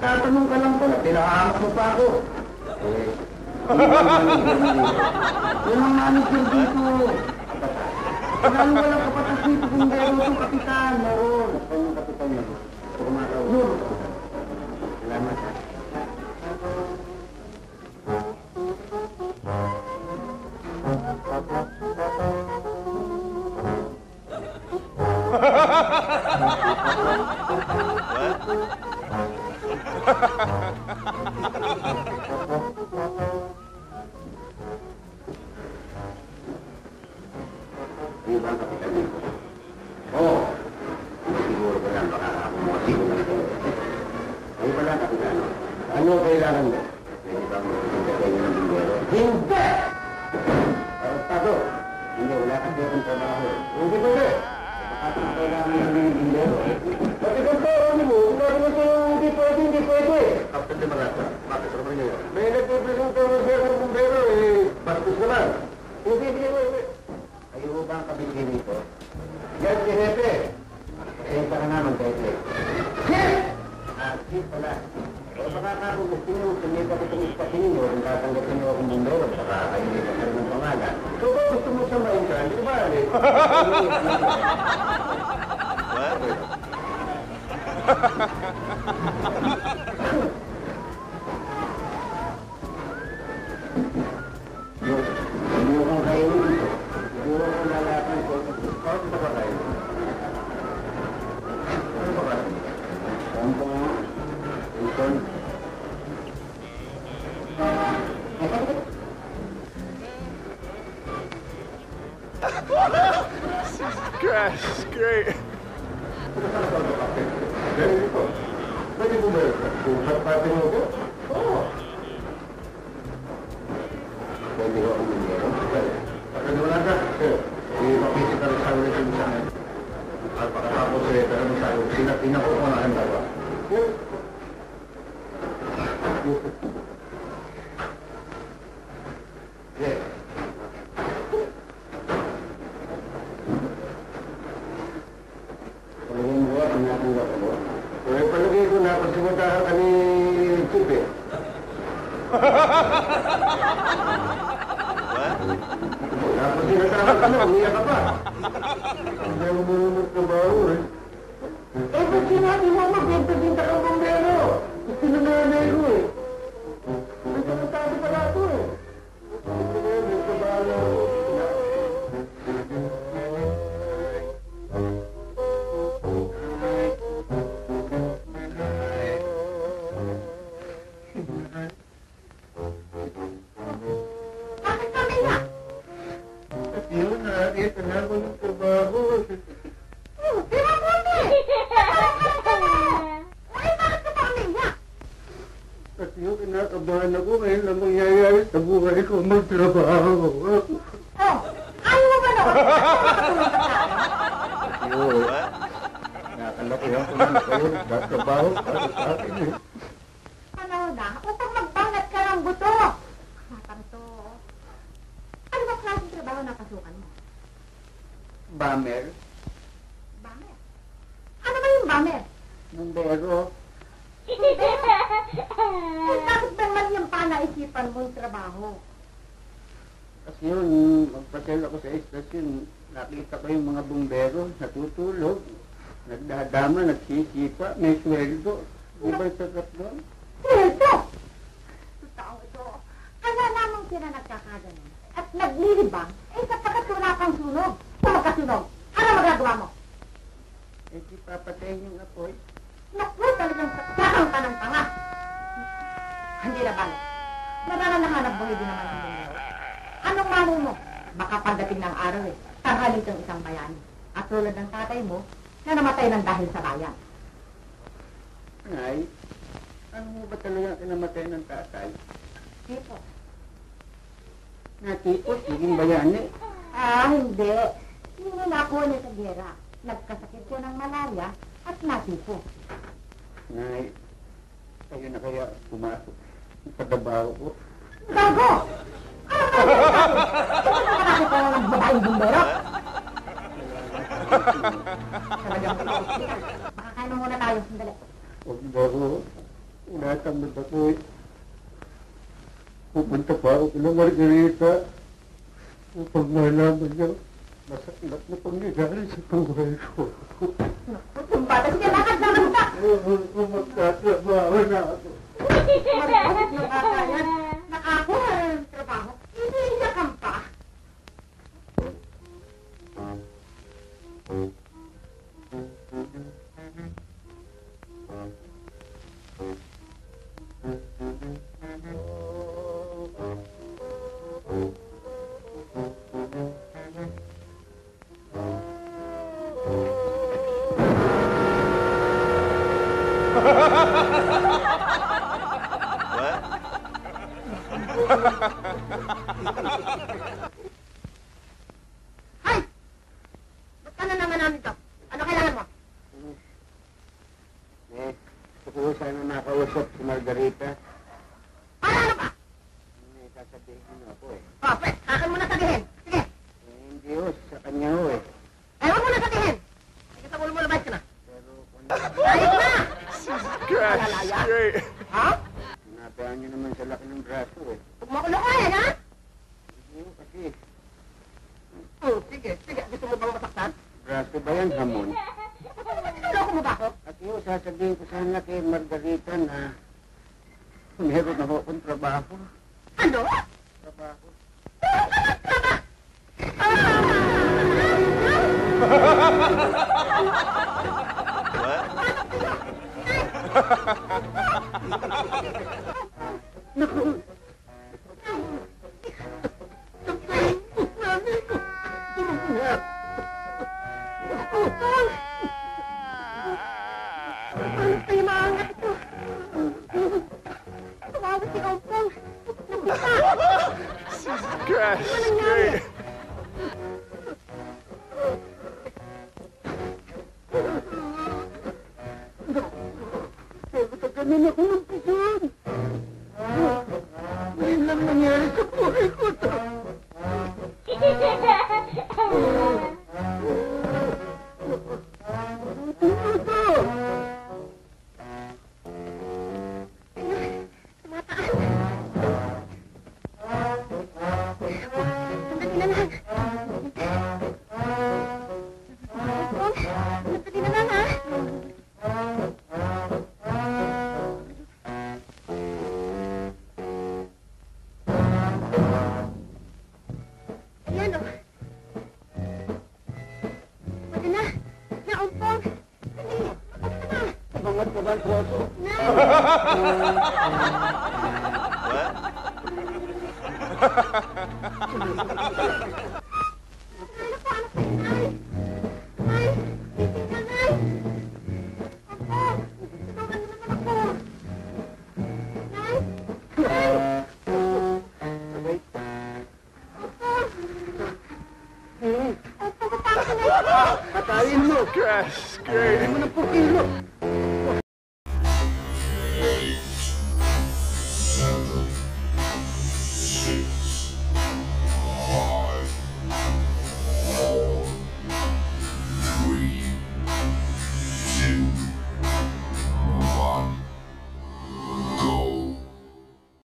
Nagtatanong ka lang pala, tinahamak mo pa ako. Eh, Yan ang manager dito. Lalo walang kapatas dito kung meron itong kapitan. Meron. Saan yung kapitan kumakaw. Yun. Di ba ang kapitan dito? Oo. Siguro ko lang baka ako mo kasi kung ano. Ay pala kapitan. Ano kailangan mo? Pwede ba mo pinagay ng bindero? Hindi! Arostado! Hindi, wala kasi akong trabaho. Hindi pwede! Baka kailangan ng bindero. Pati kung tawag mo, sabi mo sa'yo, hindi pwede, hindi pwede. Kapit di marasa. Bakit sa mga niya? May nagpipresenta mo siya ng bindero eh. Bastos naman. Hindi, hindi, hindi. Ba ang kabigay nito? Yan si Hepe. Pasensya ka naman, Hepe. Chef! Ah, chef pala. O baka ka kung gusto nyo, sumita ko itong ispasin nyo, kung tatanggapin nyo akong bumbero, baka kayo hindi pa kayo ng pangalan. So ba gusto mo samayin ka? Hindi ba? Eh? Yung, Yeah. Palagay mo ba, tinatanggap ko? Eh, palagay ko na, bakit ka pa umiyak? At yun, kinakabahan ako ngayon na mangyayari sa buhay ko magtrabaho. Oh, ayaw mo ba nun? Nakatulog ka sa akin. Yun. Nakalakihan ko na kayo. Nagtrabaho para. Bamer, Bamer. Ano ba yung bamer? numbero, Eh, bakit ba man yung panaisipan mong trabaho? Kasi yun, magpasel ako sa estasyon, nakita ko yung mga bumbero, natutulog, nagdadama, nagsisipa, may sweldo. Di ba yung sagat doon? Sweldo! Totoo ito. Kaya lamang sila nagkakaganon. At naglilibang, eh sapagkat wala kang sunog. Magkasunog, ano magagawa mo? Eh, di papatayin yung apoy. Naku, talagang saksakan ka ng tanga. Hindi na balik. Nanananahanap buhay din naman ang bumbero. Anong malay mo? Baka pagdating ng araw eh, tanghalin kang isang bayani. At tulad ng tatay mo, na namatay ng dahil sa bayan. Ngay, ano mo ba talaga kinamatay ng tatay? Tipo. Natipos, naging bayani. Ah, hindi. Hindi na ako ulit sa gera. Nagkasakit ko ng malaria at natipo. Nay, kayo na kaya pumasok sa trabaho ko. Gago! Ano ka lang babae bumbero? Talagang Makakain muna tayo sandali. Huwag ba ako? Inatamad ako eh. Pupunta pa ako ng Margarita upang malaman niya masakit na pangyayari sa buhay ko. Yung bata, sige, lakad na basta. Magtatrabaho na ako. Marunong na bata yan. Nakakuha ng trabaho. Hindi niya kampa. Hay! Ba't ka na naman namin to? Ano kailangan mo? Eh, gusto ko sana nakausap si Margarita. Para ano ba? May sasabihin ako eh. Oh, pwede, sa akin mo na sabihin. Sige, eh hindi ho, sa kanya ho eh. ay huwag mo na sabihin. Sige, sa ulo mo, labas ka na. Pero kung Ayos na! Gosh, great. Ha? sinabihan niyo naman sa laki ng braso eh. Huwag mo ha? Hindi ho kasi, Hmm, sige, sige. Gusto mo bang masaktan? braso ba yan hamon? Niloko mo ba ako? At ho, sasabihin ko sana kay Margarita na meron na akong trabaho. Ano? Trabaho. Ay, maangat ito. Ganun ako ng puson. Ngayon lang nangyari sa buhay ko to. Sandali na lang. Ompong, Bangat ko ba ko ako? Na.